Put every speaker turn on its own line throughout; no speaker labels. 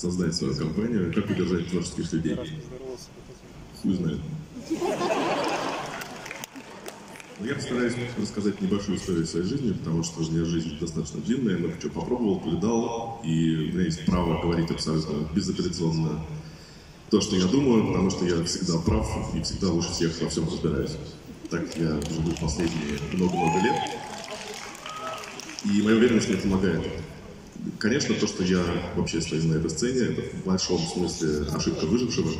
создать свою компанию, как удержать творческих людей. Хуй знает. Но я постараюсь рассказать небольшую историю своей жизни, потому что у меня жизнь достаточно длинная, много чего попробовал, повидал, и у меня есть право говорить абсолютно безапелляционно то, что я думаю, потому что я всегда прав и всегда лучше всех во всем разбираюсь. Так я живу последние много-много лет. И моя уверенность мне помогает. Конечно, то, что я вообще стою на этой сцене, это в большом смысле ошибка выжившего,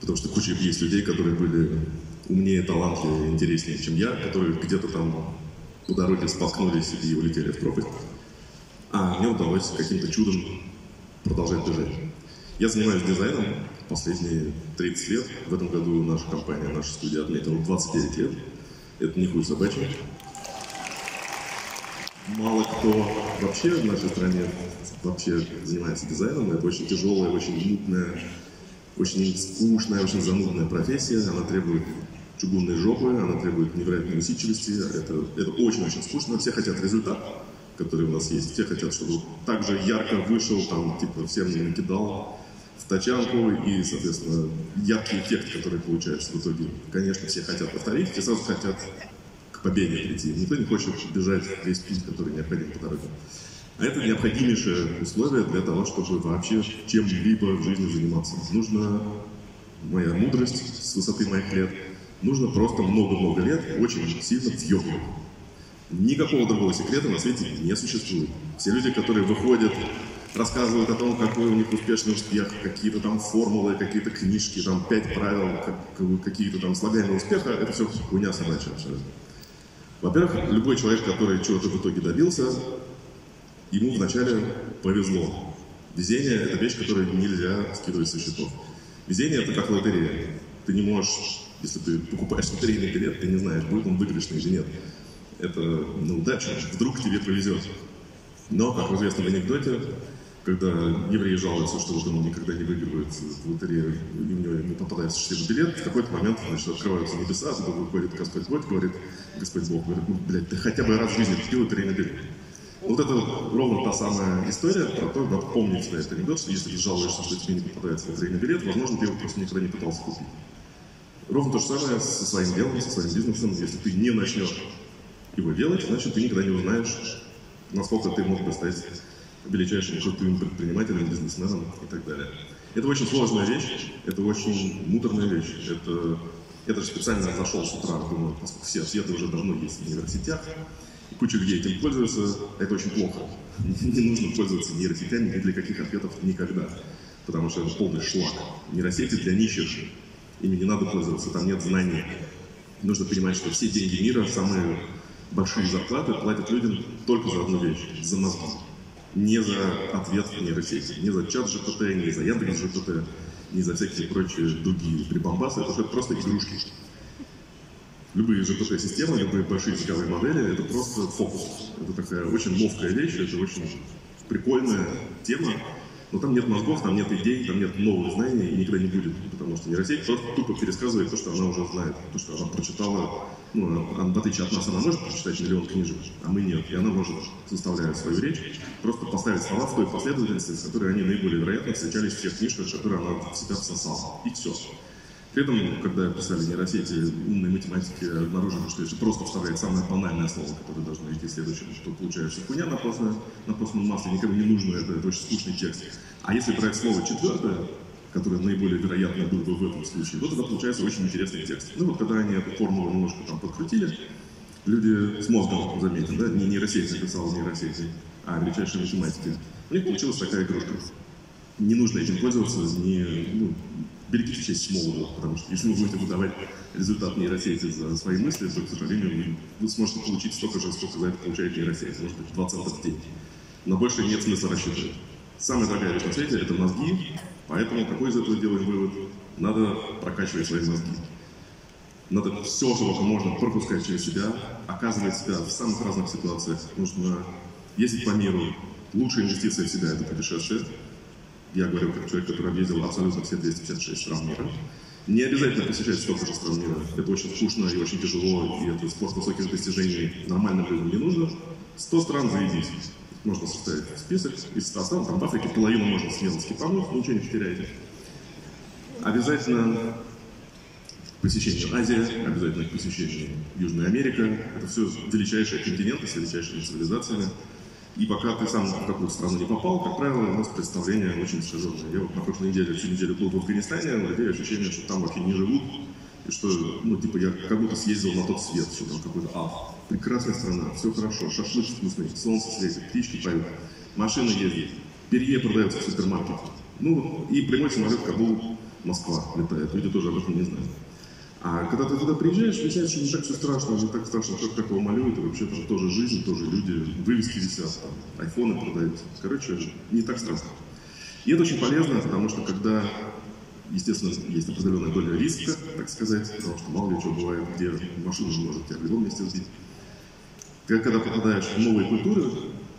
потому что куча есть людей, которые были умнее, талантливее, интереснее, чем я, которые где-то там по дороге споткнулись и улетели в пропасть. А мне удалось каким-то чудом продолжать бежать. Я занимаюсь дизайном последние 30 лет. В этом году наша компания, наша студия отметила 29 лет. Это не хуй собачий. Мало кто вообще в нашей стране вообще занимается дизайном. Это очень тяжелая, очень мутная, очень скучная, очень занудная профессия. Она требует чугунной жопы, она требует невероятной усидчивости. Это, это очень-очень скучно. Все хотят результат, который у нас есть. Все хотят, чтобы так же ярко вышел, там, типа, всем не накидал в тачанку и, соответственно, яркий эффект, который получается в итоге. Конечно, все хотят повторить, все сразу хотят победе прийти. Никто не хочет бежать весь путь, который необходим по дороге. А это необходимейшее условие для того, чтобы вообще чем-либо в жизни заниматься. Нужна моя мудрость с высоты моих лет. Нужно просто много-много лет очень сильно въебывать. Никакого другого секрета на свете не существует. Все люди, которые выходят, рассказывают о том, какой у них успешный успех, какие-то там формулы, какие-то книжки, там пять правил, как, какие-то там слагаемые успеха, это все хуйня собачья абсолютно. Во-первых, любой человек, который чего-то в итоге добился, ему вначале повезло. Везение – это вещь, которую нельзя скидывать со счетов. Везение – это как лотерея. Ты не можешь, если ты покупаешь лотерейный билет, ты не знаешь, будет он выигрышный или нет. Это на удачу. Вдруг тебе повезет. Но, как в известном анекдоте, когда евреи жалуются, что вот он никогда не выигрывает в лотерею, и у него не попадается счастливый билет, в какой-то момент, значит, открываются небеса, оттуда выходит Господь Бог, говорит, Господь Бог, говорит, ну, блядь, ты хотя бы раз в жизни купил лотерейный билет. Вот это ровно та самая история про то, надо помнить про этот анекдот, если ты жалуешься, что тебе не попадается лотерейный билет, возможно, ты его просто никогда не пытался купить. Ровно то же самое со своим делом, со своим бизнесом. Если ты не начнешь его делать, значит, ты никогда не узнаешь, насколько ты мог бы стать величайшим крутым предпринимателем, бизнесменом и так далее. Это очень сложная вещь, это очень муторная вещь. Это, это же специально зашел с утра, думаю, поскольку все ответы уже давно есть в университетах, и куча людей этим пользуются, это очень плохо. Не нужно пользоваться нейросетями ни для каких ответов никогда, потому что это полный шлак. Нейросети для нищих, ими не надо пользоваться, там нет знаний. Нужно понимать, что все деньги мира, самые большие зарплаты платят людям только за одну вещь – за мозги не за ответ нейросети, не за чат GPT, не за Яндекс GPT, не за всякие прочие другие прибамбасы. Это просто игрушки. Любые GPT-системы, любые большие языковые модели — это просто фокус. Это такая очень ловкая вещь, это очень прикольная тема, но там нет мозгов, там нет идей, там нет новых знаний и никогда не будет, потому что нейросеть просто тупо пересказывает то, что она уже знает, то, что она прочитала. Ну, в отличие от нас, она может прочитать миллион книжек, а мы нет. И она может, составляя свою речь, просто поставить слова в той последовательности, с которой они наиболее вероятно встречались в тех книжках, которые она в себя всосала. И все. При этом, когда писали нейросети, умные математики обнаружили, что если просто вставлять самое банальное слово, которое должно идти следующим, то получается хуйня на постном, на постном масле, никому не нужно, это, это очень скучный текст. А если брать слово четвертое, которое наиболее вероятно было бы в этом случае, то тогда получается очень интересный текст. Ну вот когда они эту формулу немножко там подкрутили, люди с мозгом заметили, да, не нейросеть написал нейросети, а величайшие математики, у них получилась такая игрушка. Не нужно этим пользоваться, не, ну, берегите честь Смолова, потому что если вы будете выдавать результат нейросети за свои мысли, то, к сожалению, вы сможете получить столько же, сколько за это получает нейросеть, может быть, 20 в день. Но больше нет смысла рассчитывать. Самая дорогая вещь на свете – это мозги, поэтому какой из этого делаем вывод? Надо прокачивать свои мозги. Надо все, что только можно, пропускать через себя, оказывать себя в самых разных ситуациях. Нужно ездить по миру. Лучшая инвестиция в себя – это путешествие. Я говорю как человек, который объездил абсолютно все 256 стран мира. Не обязательно посещать столько же стран мира. Это очень скучно и очень тяжело, и это спорт высоких достижений нормальным людям не нужно. 100 стран заебись. можно составить список из 100 стран, там в Африке половину можно смело скипануть, ничего не потеряете. Обязательно к посещению Азии, обязательно к посещению Южная Америка. Это все величайшие континенты с величайшими цивилизациями. И пока ты сам в какую-то страну не попал, как правило, у нас представление очень искаженное. Я вот на прошлой неделе, всю неделю был в Афганистане, владею ощущение, что там вообще не живут, и что, ну, типа, я как будто съездил на тот свет, что там какой-то ад. Прекрасная страна, все хорошо, шашлык вкусный, солнце светит, птички поют, машины ездят, перье продается в супермаркете. Ну, и прямой самолет Кабул, Москва летает, люди тоже об этом не знают. А когда ты туда приезжаешь, выясняется, что не так все страшно, не так страшно, как, как его малюют, и вообще там тоже жизнь, тоже люди, вывески висят, там, айфоны продаются. Короче, не так страшно. И это очень полезно, потому что когда, естественно, есть определенная доля риска, так сказать, потому что мало ли что бывает, где машина же может тебя в любом месте сбить. Когда попадаешь в новые культуры,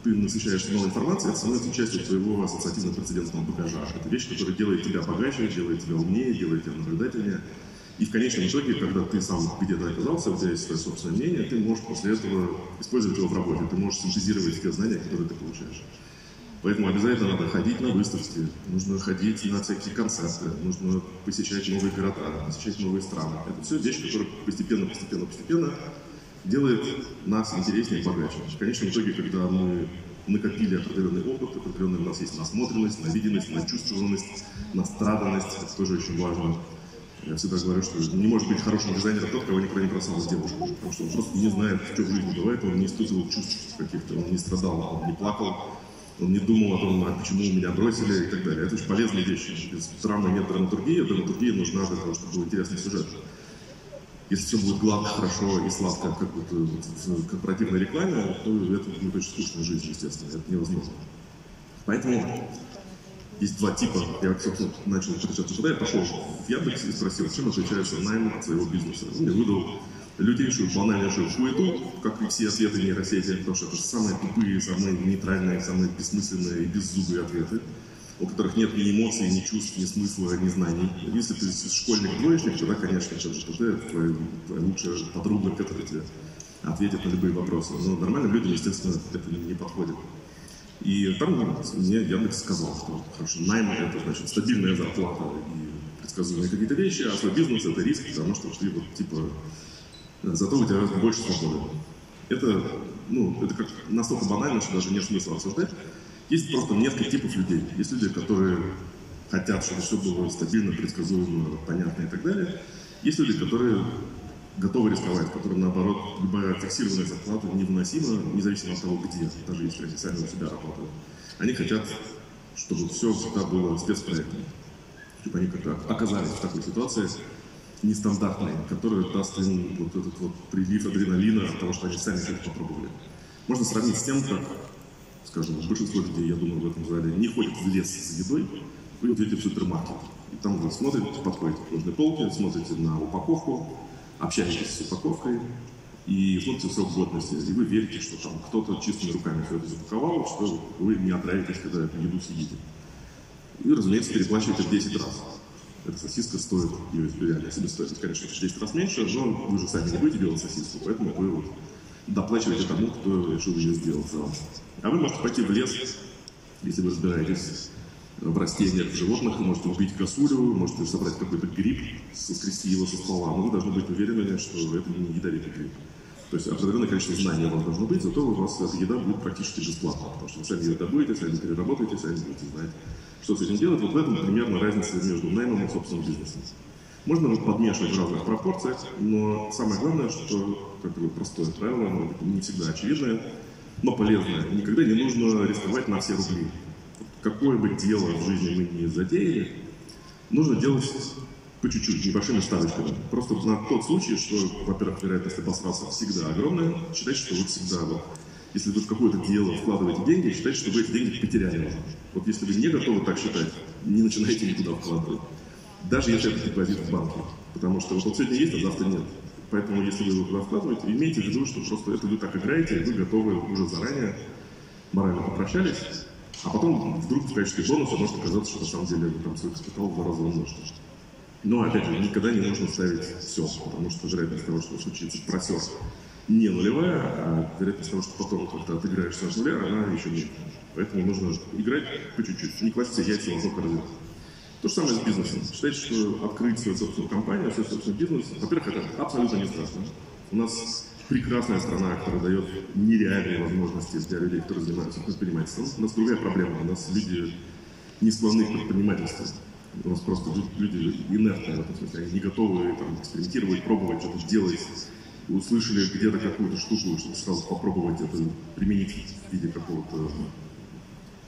ты насыщаешься новой информацией, это становится частью твоего ассоциативно-прецедентного багажа. Это вещь, которая делает тебя богаче, делает тебя умнее, делает тебя наблюдательнее. И в конечном итоге, когда ты сам где-то оказался, у тебя есть свое собственное мнение, ты можешь после этого использовать его в работе, ты можешь синтезировать те знания, которые ты получаешь. Поэтому обязательно надо ходить на выставки, нужно ходить на всякие концерты, нужно посещать новые города, посещать новые страны. Это все вещи, которые постепенно, постепенно, постепенно делает нас интереснее и богаче. В конечном итоге, когда мы накопили определенный опыт, определенный у нас есть насмотренность, навиденность, начувствованность, настраданность, это тоже очень важно. Я всегда говорю, что не может быть хорошим дизайнером тот, кого никогда не бросал с девушкой. Потому что он просто не знает, что в жизни бывает, он не испытывал чувств каких-то, он не страдал, он не плакал, он не думал о том, а почему меня бросили и так далее. Это очень полезные вещи. Без драмы нет драматургии, драматургия нужна для того, чтобы был интересный сюжет. Если все будет гладко, хорошо и сладко, как вот в корпоративной рекламе, то это будет очень скучная жизнь, естественно, это невозможно. Поэтому есть два типа. Я, собственно, начал туда, я пошел в Яндекс и спросил, чем отличается найм от своего бизнеса. Он мне выдал лютейшую, банальнейшую хуету, как и все ответы нейросети, потому что это самые тупые, самые нейтральные, самые бессмысленные и беззубые ответы, у которых нет ни эмоций, ни чувств, ни смысла, ни знаний. Если ты школьник-двоечник, тогда, конечно, ChatGPT твоя, твоя лучшая подруга, которая тебе ответит на любые вопросы. Но нормальным людям, естественно, это не подходит. И там мне Яндекс сказал, что хорошо, найм это значит стабильная зарплата и предсказуемые какие-то вещи, а свой бизнес это риск, потому что ты вот типа зато у тебя больше свободы. Это, ну, это как настолько банально, что даже нет смысла обсуждать. Есть просто несколько типов людей. Есть люди, которые хотят, чтобы все было стабильно, предсказуемо, понятно и так далее. Есть люди, которые готовы рисковать, которым, наоборот, любая фиксированная зарплата невыносима, независимо от того, где, даже если они у себя работают. Они хотят, чтобы все всегда было спецпроектом, чтобы они как-то оказались в такой ситуации нестандартной, которая даст им вот этот вот прилив адреналина от того, что они сами это попробовали. Можно сравнить с тем, как, скажем, большинство людей, я думаю, в этом зале не ходят в лес за едой, вы идете в супермаркет. И там вы смотрите, подходите к нужной полке, смотрите на упаковку, общаетесь с упаковкой и смотрите срок годности. И вы верите, что там кто-то чистыми руками все это запаковал, что вы не отравитесь, когда эту еду съедите. И, разумеется, переплачиваете в 10 раз. Эта сосиска стоит, ее реально себестоимость, конечно, в 10 раз меньше, но вы же сами не будете делать сосиску, поэтому вы вот доплачиваете тому, кто решил ее сделать за вас. А вы можете пойти в лес, если вы разбираетесь в растениях, в животных, вы можете убить косулю, можете собрать какой-то гриб, соскрести его со ствола, но вы должны быть уверены, что это не ядовитый гриб. То есть определенное количество знаний у вас должно быть, зато у вас эта еда будет практически бесплатна, потому что вы сами ее добудете, сами переработаете, сами будете знать, что с этим делать. Вот в этом примерно разница между наймом и собственным бизнесом. Можно подмешивать в разных пропорциях, но самое главное, что, как бы простое правило, не всегда очевидное, но полезное. Никогда не нужно рисковать на все рубли какое бы дело в жизни мы ни затеяли, нужно делать по чуть-чуть, небольшими ставочками. Просто на тот случай, что, во-первых, вероятность обосраться всегда огромная, считайте, что вы всегда, вот, если вы в какое-то дело вкладываете деньги, считайте, что вы эти деньги потеряли. Вот если вы не готовы так считать, не начинайте никуда вкладывать. Даже если это депозит в банке. Потому что вот сегодня есть, а завтра нет. Поэтому, если вы его туда вкладываете, имейте в виду, что просто это вы так играете, и вы готовы уже заранее морально попрощались, а потом вдруг в качестве бонуса может оказаться, что на самом деле там свой капитал в два раза умножите. Но, опять же, никогда не нужно ставить все, потому что вероятность того, что случится просер, не нулевая, а вероятность того, что потом как-то отыграешься на нуля, она еще не. Поэтому нужно играть по чуть-чуть, не класть все яйца в одну. То же самое с бизнесом. Считайте, что открыть свою собственную компанию, свой собственный бизнес, во-первых, это абсолютно не страшно. У нас прекрасная страна, которая дает нереальные возможности для людей, которые занимаются предпринимательством. У нас другая проблема. У нас люди не склонны к предпринимательству. У нас просто люди инертные в этом смысле. Они не готовы там, экспериментировать, пробовать, что-то делать. Услышали где-то какую-то штуку, чтобы сразу попробовать это применить в виде какого-то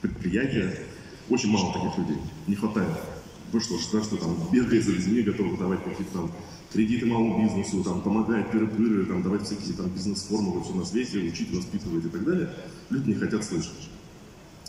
предприятия. Очень мало таких людей. Не хватает. Потому что государство там бегает за людьми, готово давать какие-то там кредиты малому бизнесу, там, помогает пыры-пыры, там, давать всякие там бизнес-формулы, все на свете, учить, воспитывать и так далее. Люди не хотят слышать,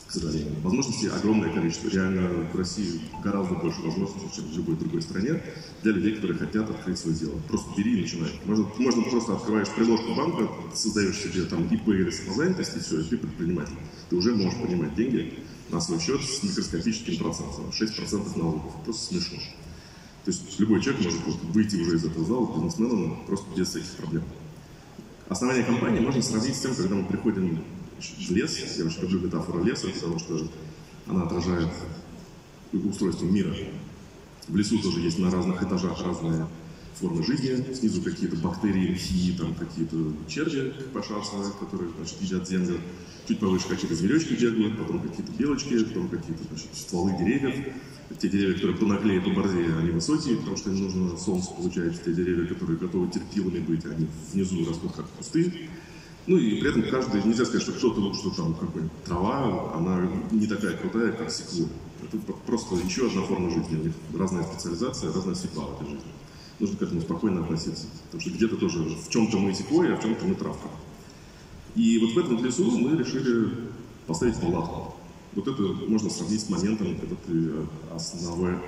к сожалению. Возможностей огромное количество. Реально в России гораздо больше возможностей, чем в любой другой стране для людей, которые хотят открыть свое дело. Просто бери и начинай. Можно, можно просто открываешь приложку банка, создаешь себе там ИП или самозанятость, и все, и ты предприниматель. Ты уже можешь принимать деньги на свой счет с микроскопическим процентом. 6% налогов. Просто смешно. То есть любой человек может вот выйти уже из этого зала бизнесменом просто без всяких проблем. Основание компании можно сравнить с тем, когда мы приходим в лес. Я очень люблю метафору леса, потому что она отражает устройство мира. В лесу тоже есть на разных этажах разные формы жизни. Снизу какие-то бактерии, мхи, там какие-то черви пошатся, которые значит, едят землю. Чуть повыше какие-то зверечки бегают, потом какие-то белочки, потом какие-то значит, стволы деревьев. Те деревья, которые понаглее, поборзее, они высокие, потому что им нужно солнце получать. Те деревья, которые готовы терпилами быть, они внизу растут как кусты. Ну и при этом каждый, нельзя сказать, что кто-то, что там какой-нибудь трава, она не такая крутая, как секвоя. Это просто еще одна форма жизни. У них разная специализация, разная судьба в этой жизни. Нужно к этому спокойно относиться. Потому что где-то тоже в чем-то мы секвоя, а в чем-то мы травка. И вот в этом лесу мы решили поставить палатку. Вот это можно сравнить с моментом, когда ты основываешь,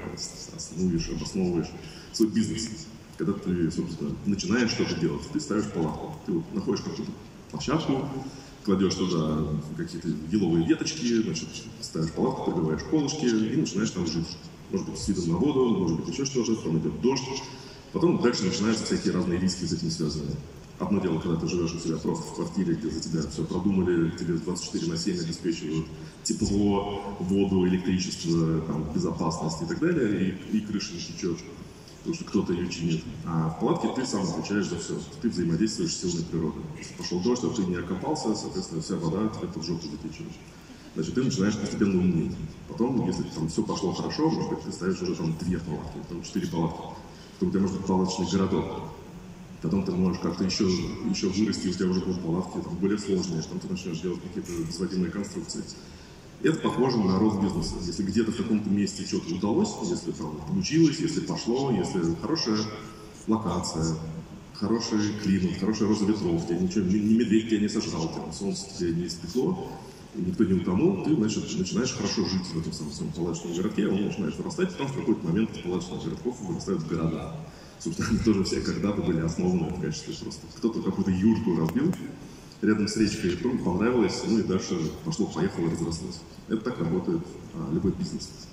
основываешь, обосновываешь свой бизнес. Когда ты, собственно, начинаешь что-то делать, ты ставишь палатку. Ты вот находишь какую-то площадку, кладешь туда какие-то еловые веточки, значит, ставишь палатку, пробиваешь колышки и начинаешь там жить. Может быть, с видом на воду, может быть, еще что-то, потом идет дождь. Потом дальше начинаются всякие разные риски с этим связанные. Одно дело, когда ты живешь у себя просто в квартире, где за тебя все продумали, тебе 24 на 7 обеспечивают тепло, воду, электричество, там, безопасность и так далее, и, и крыша не течет, потому что кто-то ее чинит. А в палатке ты сам отвечаешь за все. Ты взаимодействуешь с силой природы. Пошел дождь, а ты не окопался, соответственно, вся вода тебе под жопу затечет. Значит, ты начинаешь постепенно умнеть. Потом, если там все пошло хорошо, может быть, ты ставишь уже там две палатки, там четыре палатки. У тебя может быть палаточный городок. Потом ты можешь как-то еще, еще вырасти, у тебя уже будут палатки там, более сложные, что ты начнешь делать какие-то возводимые конструкции. Это похоже на рост бизнеса. Если где-то в каком-то месте что-то удалось, если там получилось, если пошло, если хорошая локация, хороший климат, хорошая роза ветров, тебя ничего, ни медведь тебя не сожрал, там, солнце тебя не испекло, никто не утонул, ты, значит, начинаешь хорошо жить в этом самом своем палаточном городке, он начинает вырастать, потом в какой-то момент из палаточных городков вырастают города. Собственно, тоже все когда-то были основаны в качестве просто. Кто-то какую-то юрку разбил рядом с речкой, потом понравилось, ну и дальше пошло-поехало, разрослось. Это так работает а, любой бизнес.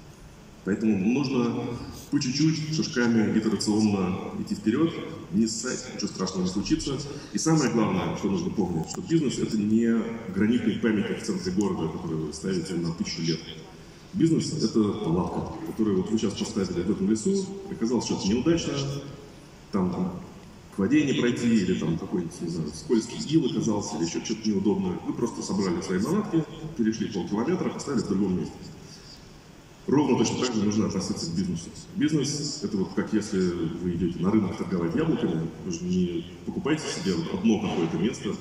Поэтому нужно по чуть-чуть, шажками, итерационно идти вперед, не ссать, ничего страшного не случится. И самое главное, что нужно помнить, что бизнес – это не гранитный памятник в центре города, который вы ставите на тысячу лет. Бизнес – это палатка, которую вот вы сейчас поставили в этом лесу, оказалось что-то неудачно, там, там к воде не пройти, или там какой-нибудь, не знаю, скользкий ил оказался, или еще что-то неудобное. Вы просто собрали свои манатки, перешли полкилометра, поставили в другом месте. Ровно точно так же нужно относиться к бизнесу. Бизнес – это вот как если вы идете на рынок торговать яблоками, вы же не покупаете себе одно какое-то место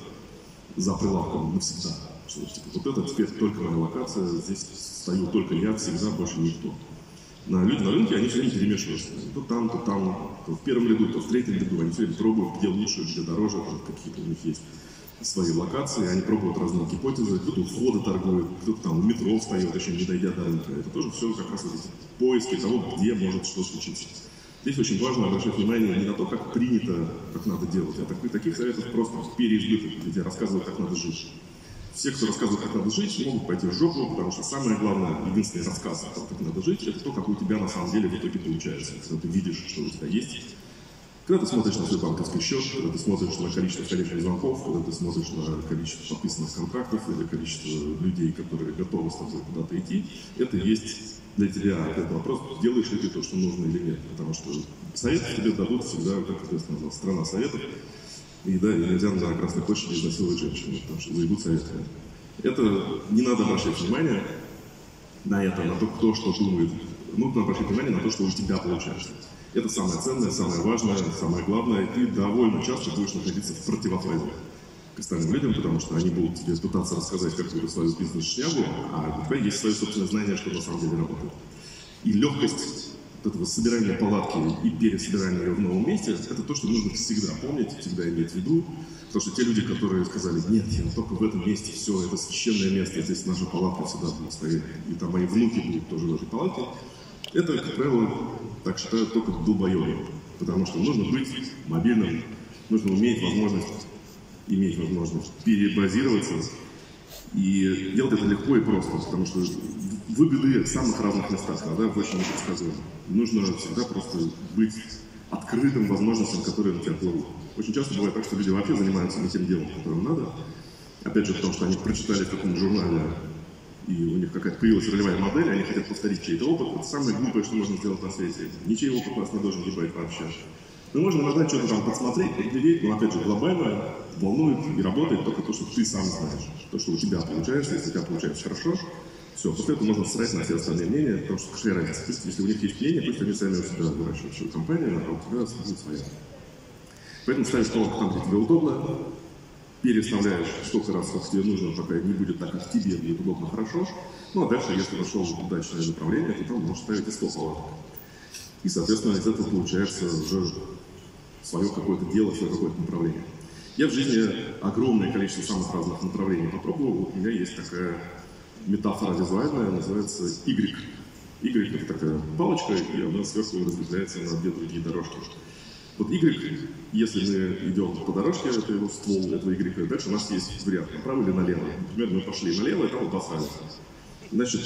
за прилавком навсегда. Что, типа, вот это теперь только моя локация, здесь стою только я, всегда больше никто. На, люди на рынке, они все время перемешиваются. То там, то там, то в первом ряду, то в третьем ряду. Они все время пробуют, где лучше, где дороже, какие-то у них есть свои локации, они пробуют разные гипотезы, кто-то у входа торгует, кто-то там у метро встает, еще не дойдя до рынка. Это тоже все как раз поиски того, где может что случиться. Здесь очень важно обращать внимание не на то, как принято, как надо делать, а таких, таких советов просто переизбыток, где рассказывают, как надо жить. Все, кто рассказывает, как надо жить, могут пойти в жопу, потому что самое главное, единственный рассказ о том, как надо жить, это то, как у тебя на самом деле в итоге получается. Когда ты видишь, что у тебя есть, Когда ты смотришь на свой банковский счет, когда ты смотришь на количество входящих звонков, когда ты смотришь на количество подписанных контрактов или количество людей, которые готовы с тобой куда-то идти, это есть для тебя этот вопрос, делаешь ли ты то, что нужно или нет. Потому что советы тебе дадут всегда, как известно, страна советов. И да, нельзя на Красной площади изнасиловать женщину, потому что заебут советы. Это не надо обращать внимание на это, на то, кто что думает. Нужно обращать внимание на то, что у тебя получается. Это самое ценное, самое важное, самое главное. И ты довольно часто будешь находиться в противофазе к остальным людям, потому что они будут тебе пытаться рассказать какую-то свою бизнес-шнягу, а у тебя есть свое собственное знание, что на самом деле работает. И легкость этого собирания палатки и пересобирания ее в новом месте, это то, что нужно всегда помнить, всегда иметь в виду. Потому что те люди, которые сказали, нет, я только в этом месте, все, это священное место, здесь наша палатка всегда будет стоять, и там мои внуки будут тоже в этой палатке, это, как правило, так считают только долбоебы. Потому что нужно быть мобильным, нужно уметь возможность, иметь возможность перебазироваться, и делать это легко и просто, потому что выгоды в самых разных местах, да, очень непредсказуемы. Нужно всегда просто быть открытым возможностям, которые на тебя плывут. Очень часто бывает так, что люди вообще занимаются не тем делом, которым надо. Опять же, потому что они прочитали в каком-то журнале, и у них какая-то появилась ролевая модель, они хотят повторить чей-то опыт. Это самое глупое, что можно сделать на свете. Ничей опыт нас не должен ебать вообще. Мы можем иногда что-то там подсмотреть, подглядеть, но опять же глобально волнует и работает только то, что ты сам знаешь. То, что у тебя получается, если у тебя получается хорошо, все, после этого можно срать на все остальные мнения, потому что какая разница. Пусть, если у них есть мнение, пусть они сами у себя выращивают свою компанию, а у тебя будет своя. Поэтому ставишь палку там, где тебе удобно, переставляешь столько раз, как тебе нужно, пока не будет так, как тебе будет удобно, хорошо. Ну а дальше, если нашел удачное направление, то там можешь ставить и 100 палаток. И, соответственно, из этого получается уже свое какое-то дело, свое какое-то направление. Я в жизни огромное количество самых разных направлений попробовал. У меня есть такая метафора визуальная, называется Y. Y – это такая палочка, и она сверху разветвляется на две другие дорожки. Вот Y, если мы идем по дорожке, это его ствол этого Y, дальше у нас есть вариант, направо или налево. Например, мы пошли налево, и там вот басали. Значит,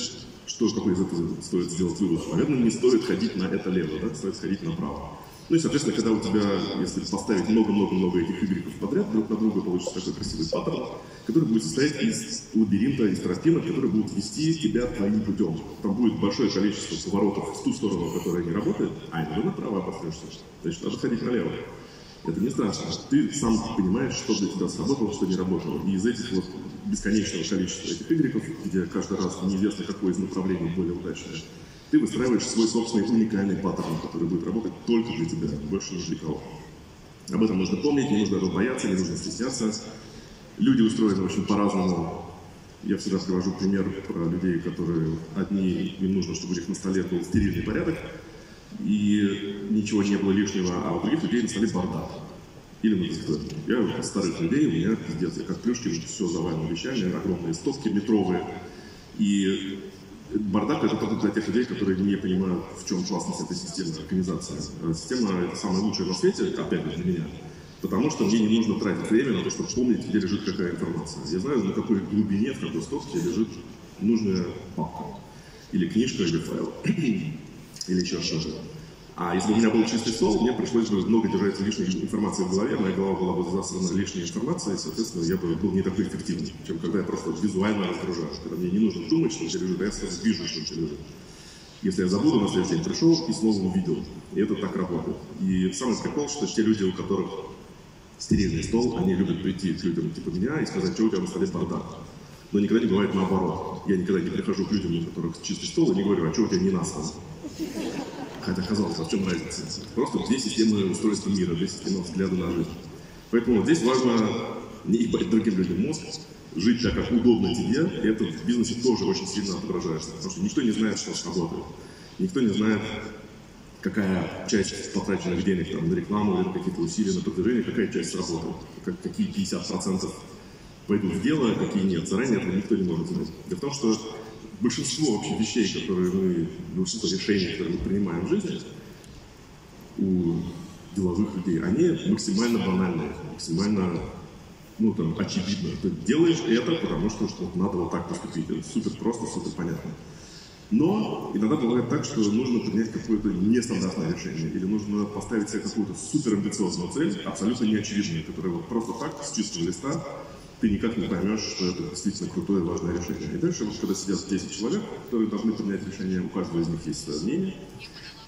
что, какой из этого стоит сделать вывод? Наверное, не стоит ходить на это лево, да? стоит ходить направо. Ну и, соответственно, когда у тебя, если поставить много-много-много этих игреков подряд друг на друга, получится такой красивый паттерн, который будет состоять из лабиринта, из тропинок, которые будут вести тебя твоим путем. Там будет большое количество поворотов в ту сторону, в которой не работает, а иногда направо обосрешься. Значит, надо ходить налево. Это не страшно. Ты сам понимаешь, что для тебя сработало, что не работало. И из этих вот бесконечного количества этих игреков, где каждый раз неизвестно, какое из направлений более удачное, ты выстраиваешь свой собственный уникальный паттерн, который будет работать только для тебя, больше ни для кого. Об этом нужно помнить, не нужно этого бояться, не нужно стесняться. Люди устроены очень по-разному. Я всегда привожу пример про людей, которые одни, им нужно, чтобы у них на столе был стерильный порядок, и ничего не было лишнего, а у других людей на столе бардак. Или мы Я старых людей, у меня пиздец, я как плюшки, все завалено вещами, огромные стопки метровые. И Бардак это только для тех людей, которые не понимают, в чем классность этой системы организации. Э, система это самая лучшая на свете, опять же, для меня. Потому что мне не нужно тратить время на то, чтобы помнить, где лежит какая информация. Я знаю, на какой глубине, в какой стопке лежит нужная папка. Или книжка, или файл. или еще что-то. А если у меня был чистый стол, мне пришлось бы много держать лишней информации в голове, моя голова была бы засрана лишней информацией, и, соответственно, я бы был не такой эффективный, чем когда я просто визуально разгружаю, когда мне не нужно думать, что где лежит, а я сразу вижу, что где лежит. Если я забуду, на следующий день пришел и снова увидел. И это так работает. И самый прикол, что те люди, у которых стерильный стол, они любят прийти к людям типа меня и сказать, что у тебя на столе бардак. Но никогда не бывает наоборот. Я никогда не прихожу к людям, у которых чистый стол, и не говорю, а что у тебя не насрано? Хотя, казалось, а в чем разница? Просто две системы устройства мира, две системы взгляда на жизнь. Поэтому здесь важно не ебать другим людям мозг, жить так, как удобно тебе, и это в бизнесе тоже очень сильно отображается. Потому что никто не знает, что сработает. Никто не знает, какая часть потраченных денег там, на рекламу или какие-то усилия, на продвижение, какая часть сработает. Как, какие 50% пойдут в дело, а какие нет. Заранее этого никто не может знать. Дело в том, что большинство вообще вещей, которые мы, большинство решений, которые мы принимаем в жизни, у деловых людей, они максимально банальные, максимально, ну, там, очевидно. Ты делаешь это, потому что, что надо вот так поступить. Это супер просто, супер понятно. Но иногда бывает так, что нужно принять какое-то нестандартное решение, или нужно поставить себе какую-то суперамбициозную цель, абсолютно неочевидную, которая вот просто так, с чистого листа, ты никак не поймешь, что это действительно крутое, важное решение. И дальше, вот, когда сидят 10 человек, которые должны принять решение, у каждого из них есть свое мнение,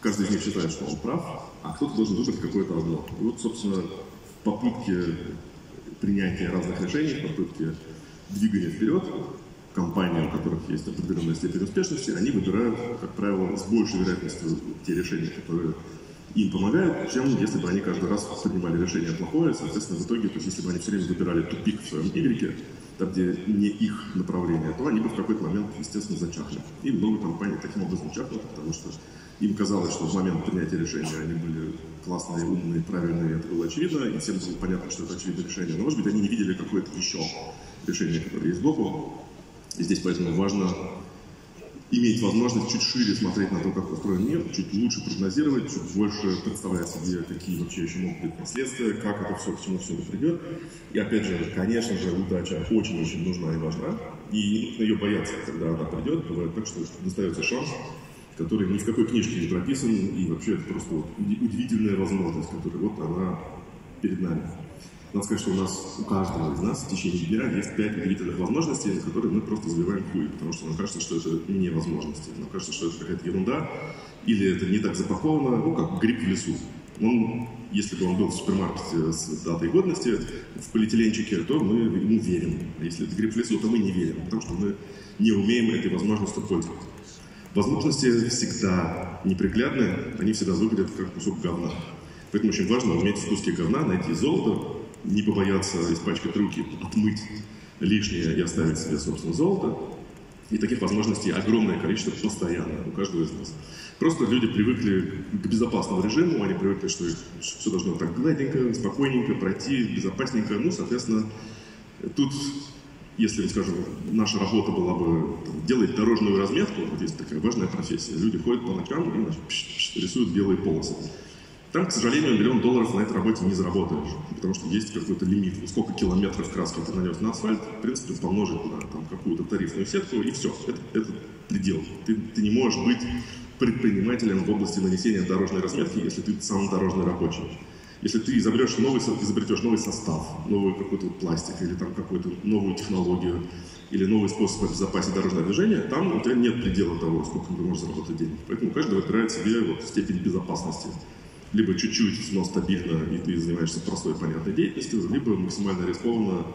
каждый из них считает, что он прав, а кто-то должен выбрать какое-то одно. И вот, собственно, в попытке принятия разных решений, в попытке двигания вперед, компании, у которых есть определенная степень успешности, они выбирают, как правило, с большей вероятностью те решения, которые им помогают, чем если бы они каждый раз принимали решение плохое. Соответственно, в итоге, то есть если бы они все время выбирали тупик в своем Y, там, где не их направление, то они бы в какой-то момент, естественно, зачахли. И много компаний таким образом чахнут, потому что им казалось, что в момент принятия решения они были классные, умные, правильные, это было очевидно, и всем было понятно, что это очевидное решение. Но, может быть, они не видели какое-то еще решение, которое есть сбоку, и здесь поэтому важно иметь возможность чуть шире смотреть на то, как устроен мир, чуть лучше прогнозировать, чуть больше представлять себе, какие вообще еще могут быть последствия, как это все, к чему все это придет. И опять же, конечно же, удача очень-очень нужна и важна. И не нужно ее бояться, когда она придет. Бывает так, что достается шанс, который ни в какой книжке не прописан, и вообще это просто удивительная возможность, которая вот она перед нами. Надо сказать, что у нас, у каждого из нас в течение дня есть пять удивительных возможностей, на которые мы просто забиваем хуй, потому что нам кажется, что это не возможности. Нам кажется, что это какая-то ерунда, или это не так запаковано, ну, как гриб в лесу. Он, если бы он был в супермаркете с датой годности, в полиэтиленчике, то мы ему верим. А если это гриб в лесу, то мы не верим, потому что мы не умеем этой возможностью пользоваться. Возможности всегда неприглядны, они всегда выглядят как кусок говна. Поэтому очень важно уметь в куске говна найти золото, не побояться испачкать руки, отмыть лишнее и оставить себе, собственно, золото. И таких возможностей огромное количество постоянно у каждого из нас. Просто люди привыкли к безопасному режиму, они привыкли, что все должно так гладенько, спокойненько пройти, безопасненько. Ну, соответственно, тут, если, скажем, наша работа была бы там, делать дорожную разметку, вот есть такая важная профессия, люди ходят по ночам и значит, рисуют белые полосы. Там, к сожалению, миллион долларов на этой работе не заработаешь, потому что есть какой-то лимит, сколько километров краски ты нанес на асфальт, в принципе, помножить на там, какую-то тарифную сетку, и все, это, это предел. Ты, ты не можешь быть предпринимателем в области нанесения дорожной разметки, если ты сам дорожный рабочий. Если ты изобретешь новый, изобретешь новый состав, новый какой-то пластик или там какую-то новую технологию, или новый способ обезопасить дорожное движение, там у тебя нет предела того, сколько ты можешь заработать денег. Поэтому каждый выбирает себе вот степень безопасности либо чуть-чуть, но стабильно, и ты занимаешься простой, понятной деятельностью, либо максимально рискованно,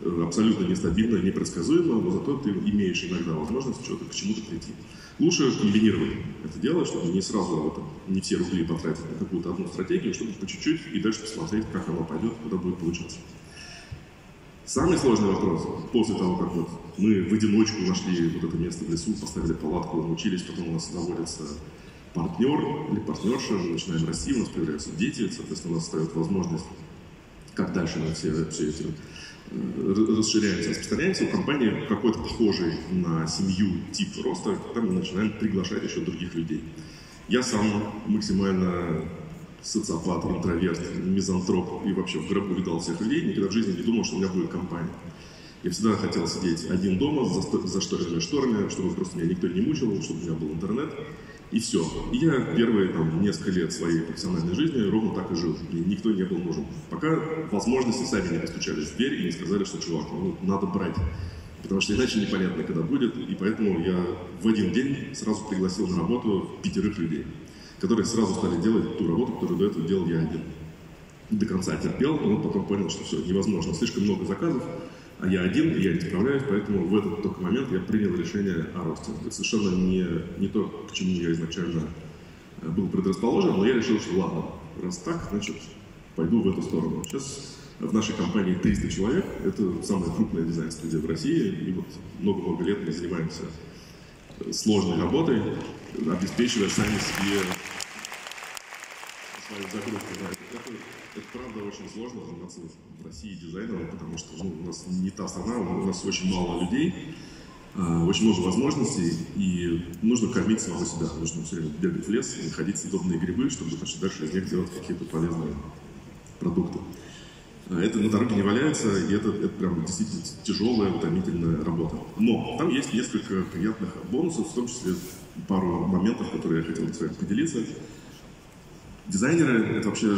э, абсолютно нестабильно, непредсказуемо, но зато ты имеешь иногда возможность что-то к чему-то прийти. Лучше комбинировать это дело, чтобы не сразу вот, не все рубли потратить на какую-то одну стратегию, чтобы по чуть-чуть и дальше посмотреть, как оно пойдет, куда будет получаться. Самый сложный вопрос, после того, как вот мы в одиночку нашли вот это место в лесу, поставили палатку, научились, потом у нас заводятся партнер или партнерша, мы начинаем расти, у нас появляются дети, соответственно, у нас встает возможность, как дальше мы все, все эти э, расширяемся, распространяемся, у компании какой-то похожий на семью тип роста, когда мы начинаем приглашать еще других людей. Я сам максимально социопат, интроверт, мизантроп и вообще в гробу видал всех людей, никогда в жизни не думал, что у меня будет компания. Я всегда хотел сидеть один дома за, за шторами шторами, чтобы просто меня никто не мучил, чтобы у меня был интернет. И все. И я первые там, несколько лет своей профессиональной жизни ровно так и жил. Мне никто не был нужен. Пока возможности сами не постучались в дверь и не сказали, что, чувак, ну, надо брать. Потому что иначе непонятно, когда будет. И поэтому я в один день сразу пригласил на работу пятерых людей, которые сразу стали делать ту работу, которую до этого делал я один. До конца терпел, но потом понял, что все, невозможно. Слишком много заказов, я один, я не справляюсь, поэтому в этот только момент я принял решение о росте. Это совершенно не, не то, к чему я изначально э, был предрасположен, но я решил, что ладно, раз так, значит, пойду в эту сторону. Сейчас в нашей компании 300 человек, это самая крупная дизайн-студия в России, и вот много-много лет мы занимаемся э, сложной работой, обеспечивая сами себе свою загрузку. Это, правда очень сложно заниматься в России дизайнером, потому что ну, у нас не та страна, у нас очень мало людей, э, очень много возможностей, и нужно кормить самого себя. Нужно все время бегать в лес, находить съедобные грибы, чтобы значит, дальше из них делать какие-то полезные продукты. А, это на дороге не валяется, и это, это прям действительно тяжелая, утомительная работа. Но там есть несколько приятных бонусов, в том числе пару моментов, которые я хотел с вами поделиться. Дизайнеры — это вообще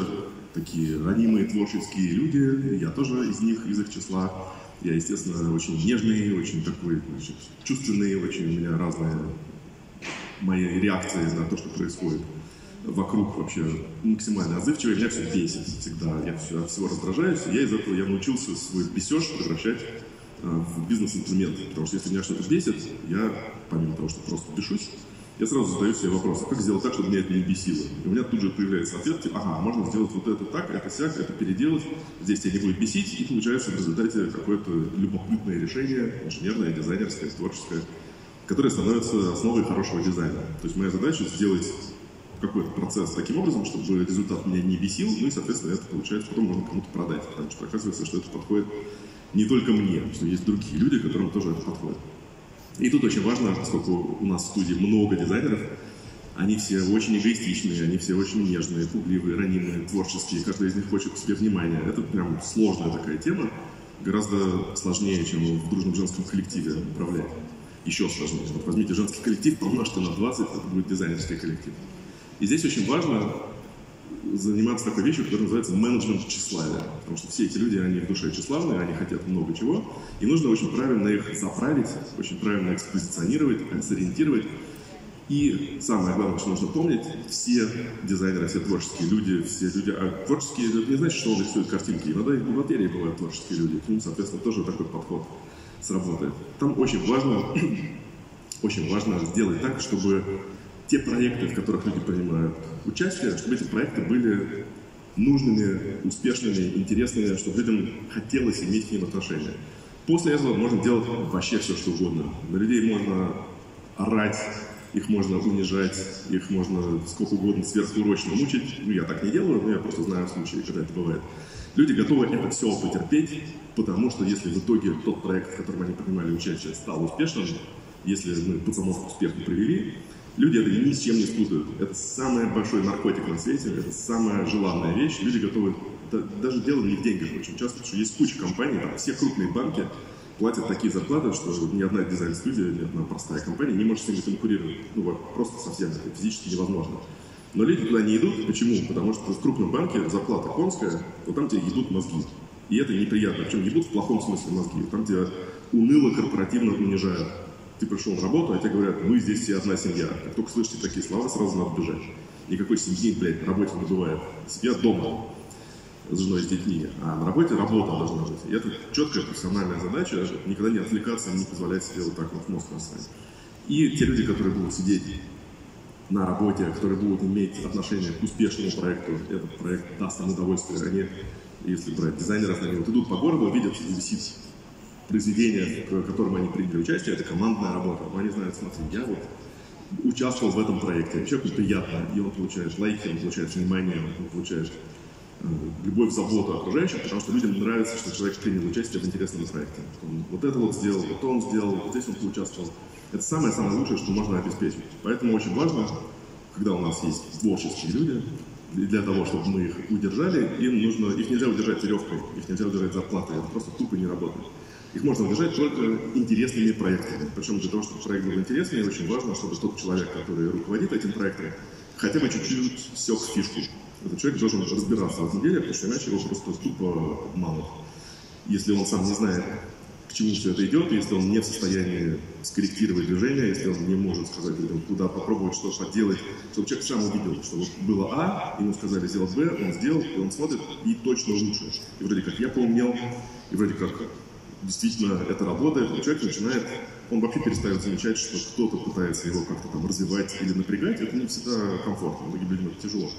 такие ранимые творческие люди, я тоже из них, из их числа. Я, естественно, очень нежный, очень такой значит, чувственный, очень у меня разные мои реакции на то, что происходит вокруг вообще максимально отзывчивый. Меня все бесит всегда, я все, от всего раздражаюсь. Я из этого я научился свой бесеж превращать э, в бизнес-инструмент. Потому что если меня что-то бесит, я, помимо того, что просто бешусь, я сразу задаю себе вопрос, как сделать так, чтобы меня это не бесило? И у меня тут же появляется ответ, типа, ага, можно сделать вот это так, это сяк, это переделать, здесь тебя не будет бесить, и получается в результате какое-то любопытное решение, инженерное, дизайнерское, творческое, которое становится основой хорошего дизайна. То есть моя задача сделать какой-то процесс таким образом, чтобы результат меня не бесил, ну и, соответственно, это получается потом можно кому-то продать, потому что оказывается, что это подходит не только мне, что есть другие люди, которым тоже это подходит. И тут очень важно, поскольку у нас в студии много дизайнеров, они все очень эгоистичные, они все очень нежные, пугливые, ранимые, творческие, каждый из них хочет к себе внимания. Это прям сложная такая тема, гораздо сложнее, чем в дружном женском коллективе управлять. Еще сложнее. Вот возьмите женский коллектив, помножьте на 20, это будет дизайнерский коллектив. И здесь очень важно заниматься такой вещью, которая называется менеджмент тщеславия. Потому что все эти люди, они в душе тщеславные, они хотят много чего, и нужно очень правильно их заправить, очень правильно их спозиционировать, сориентировать. И самое главное, что нужно помнить, все дизайнеры, все творческие люди, все люди, а творческие, это не значит, что он рисует картинки. Иногда и бухгалтерии бывают творческие люди, к ним, соответственно, тоже такой подход сработает. Там очень важно, очень важно сделать так, чтобы те проекты, в которых люди принимают участие, чтобы эти проекты были нужными, успешными, интересными, чтобы людям хотелось иметь к ним отношение. После этого можно делать вообще все, что угодно. На людей можно орать, их можно унижать, их можно сколько угодно сверхурочно мучить. Ну, я так не делаю, но я просто знаю случаи, когда это бывает. Люди готовы это все потерпеть, потому что если в итоге тот проект, в котором они принимали участие, стал успешным, если мы пацанов к успеху привели, Люди это ни с чем не спутают. Это самый большой наркотик на свете, это самая желанная вещь. Люди готовы, даже дело не в деньгах очень часто, что есть куча компаний, там все крупные банки платят такие зарплаты, что ни одна дизайн-студия, ни одна простая компания не может с ними конкурировать. Ну просто совсем это физически невозможно. Но люди туда не идут. Почему? Потому что в крупном банке зарплата конская, вот там тебе едут мозги. И это неприятно. Причем едут в плохом смысле мозги. Там тебя уныло корпоративно унижают ты пришел в работу, а тебе говорят, мы здесь все одна семья. Как только слышите такие слова, сразу надо бежать. Никакой семьи, блядь, на работе не бывает. Семья дома с женой, с детьми, а на работе работа должна быть. И это четкая профессиональная задача, никогда не отвлекаться, не позволять себе вот так вот мозг расставить. И те люди, которые будут сидеть на работе, которые будут иметь отношение к успешному проекту, этот проект даст им удовольствие, они, если брать дизайнеров, они вот идут по городу, видят, висит произведения, в котором они приняли участие, это командная работа. Но они знают, смотри, я вот участвовал в этом проекте, человеку приятно, и он получает лайки, он получает внимание, он получает э, любовь, заботу окружающих, потому что людям нравится, что человек принял участие в интересном проекте. Он вот это вот сделал, вот он сделал, вот здесь он поучаствовал. Это самое-самое лучшее, что можно обеспечить. Поэтому очень важно, когда у нас есть творческие люди, для того, чтобы мы их удержали, им нужно, их нельзя удержать веревкой, их нельзя удержать зарплатой, это просто тупо не работает. Их можно удержать только интересными проектами. Причем для того, чтобы проект был интересный, очень важно, чтобы тот человек, который руководит этим проектом, хотя бы чуть-чуть сек фишку. Этот человек должен разбираться в этом деле, потому что иначе его просто тупо обманут. Если он сам не знает, к чему все это идет, если он не в состоянии скорректировать движение, если он не может сказать людям, куда попробовать, что поделать, чтобы человек сам увидел, что вот было А, ему сказали сделать Б, он сделал, и он смотрит, и точно лучше. И вроде как я поумнел, и вроде как действительно это работает, но человек начинает, он вообще перестает замечать, что кто-то пытается его как-то там развивать или напрягать, это не всегда комфортно, многим людям это тяжело.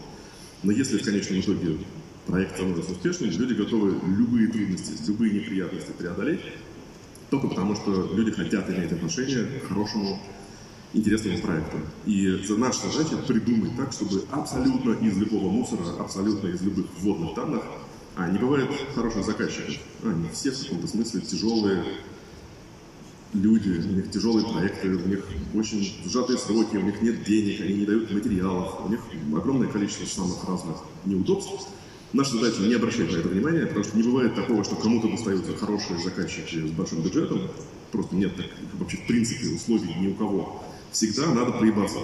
Но если в конечном итоге проект становится успешным, люди готовы любые трудности, любые неприятности преодолеть, только потому что люди хотят иметь отношение к хорошему, интересному проекту. И за наша задача придумать так, чтобы абсолютно из любого мусора, абсолютно из любых вводных данных а, не бывает хороших заказчиков. А, они все в каком-то смысле тяжелые люди, у них тяжелые проекты, у них очень сжатые сроки, у них нет денег, они не дают материалов, у них огромное количество самых разных неудобств. Наша задача не обращать на это внимания, потому что не бывает такого, что кому-то достаются хорошие заказчики с большим бюджетом, просто нет так, вообще в принципе условий ни у кого Всегда надо проебаться.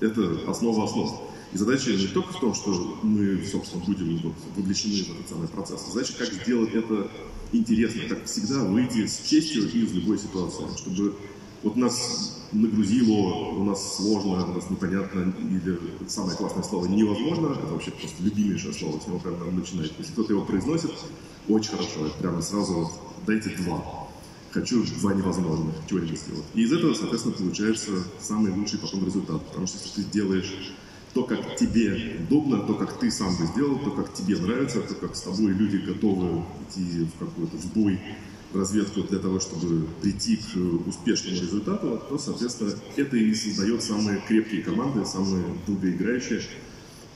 Это основа основ. И задача не только в том, что мы, собственно, будем вот, вовлечены в этот самый процесс. Задача, как сделать это интересно, как всегда выйти с честью из любой ситуации, чтобы вот нас нагрузило, у нас сложно, у нас непонятно, или самое классное слово невозможно, это вообще просто любимейшее слово, с него прям надо. Если кто-то его произносит, очень хорошо, это прямо сразу дайте два. Хочу два невозможных, чего-нибудь сделать. И из этого, соответственно, получается самый лучший потом результат. Потому что если ты делаешь то, как тебе удобно, то, как ты сам бы сделал, то, как тебе нравится, то, как с тобой люди готовы идти в какой-то в бой, в разведку для того, чтобы прийти к успешному результату, то, соответственно, это и создает самые крепкие команды, самые долгоиграющие.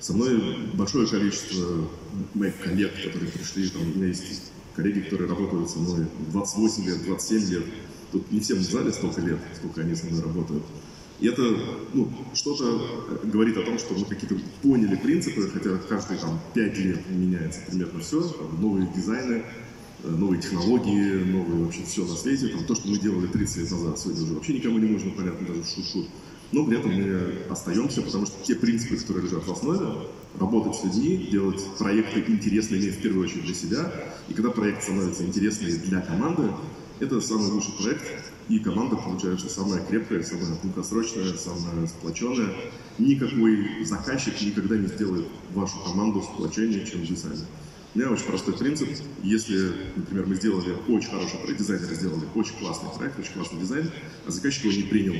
Со мной большое количество моих коллег, которые пришли, там, у меня есть коллеги, которые работают со мной 28 лет, 27 лет. Тут не всем в зале столько лет, сколько они со мной работают. И это ну, что-то говорит о том, что мы какие-то поняли принципы, хотя каждые там, 5 лет меняется примерно все, там, новые дизайны, э, новые технологии, новые вообще все на свете. Там, то, что мы делали 30 лет назад, сегодня уже вообще никому не нужно, понятно, даже шут-шут. Но при этом мы остаемся, потому что те принципы, которые лежат в основе, работать с людьми, делать проекты интересными в первую очередь для себя. И когда проект становится интересный для команды, это самый лучший проект, и команда получается самая крепкая, самая долгосрочная, самая сплоченная. Никакой заказчик никогда не сделает вашу команду сплоченнее, чем вы сами. У меня очень простой принцип. Если, например, мы сделали очень хороший проект, дизайнеры сделали очень классный проект, очень классный дизайн, а заказчик его не принял,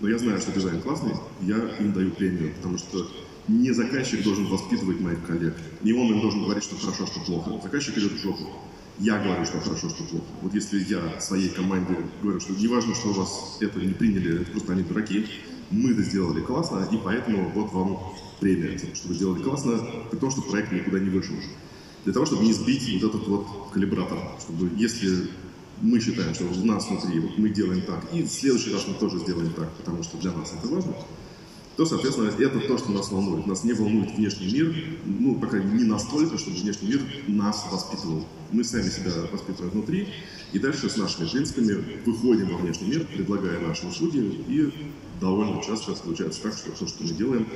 но я знаю, что дизайн классный, я им даю премию, потому что не заказчик должен воспитывать моих коллег, не он им должен говорить, что хорошо, что плохо. Заказчик идет в жопу я говорю, что хорошо, что плохо. Вот если я своей команде говорю, что не важно, что у вас это не приняли, это просто они дураки, мы это сделали классно, и поэтому вот вам премия, что вы сделали классно, при том, что проект никуда не вышел. Для того, чтобы не сбить вот этот вот калибратор, чтобы если мы считаем, что у нас внутри вот мы делаем так, и в следующий раз мы тоже сделаем так, потому что для нас это важно, то, соответственно, это то, что нас волнует. Нас не волнует внешний мир, ну, пока не настолько, чтобы внешний мир нас воспитывал. Мы сами себя воспитываем внутри, и дальше с нашими принципами выходим во внешний мир, предлагая наши услуги, и довольно часто получается так, что то, что мы делаем,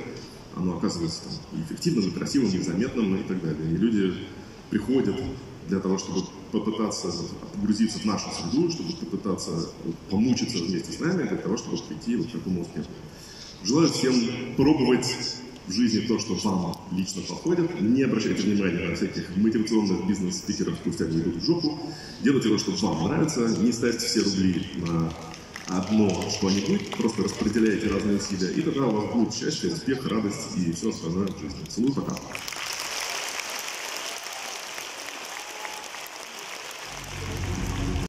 оно оказывается там, эффективным, красивым, незаметным и так далее. И люди приходят для того, чтобы попытаться погрузиться в нашу среду, чтобы попытаться помучиться вместе с нами, для того, чтобы прийти вот к такому успеху. Желаю всем пробовать в жизни то, что вам лично подходит. Не обращайте внимания на всяких мотивационных бизнес-спикеров, пусть они идут в жопу. Делайте то, что вам нравится. Не ставьте все рубли на одно что-нибудь. Просто распределяйте разные усилия. И тогда у вас будет счастье, успех, радость и все остальное в жизни. Целую, пока.